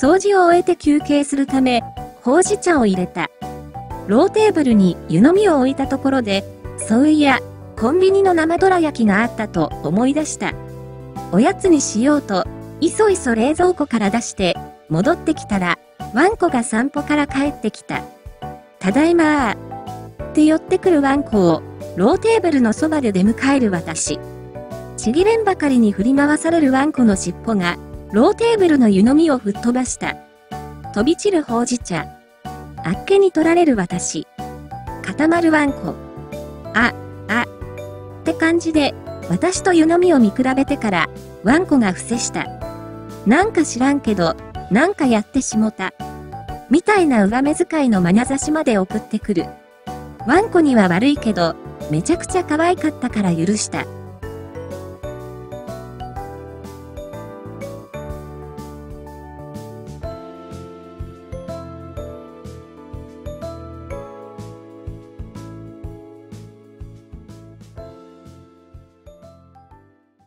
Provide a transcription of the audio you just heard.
掃除を終えて休憩するため、ほうじ茶を入れた。ローテーブルに湯飲みを置いたところで、そういや、コンビニの生どら焼きがあったと思い出した。おやつにしようと、いそいそ冷蔵庫から出して、戻ってきたら、ワンコが散歩から帰ってきた。ただいまー。って寄ってくるワンコを、ローテーブルのそばで出迎える私。ちぎれんばかりに振り回されるワンコの尻尾が、ローテーブルの湯飲みを吹っ飛ばした。飛び散るほうじ茶。あっけに取られる私。固まるワンコ。あ、あ。って感じで、私と湯飲みを見比べてから、ワンコが伏せした。なんか知らんけど、なんかやってしもた。みたいな上目遣いの眼差しまで送ってくる。ワンコには悪いけど、めちゃくちゃ可愛かったから許した。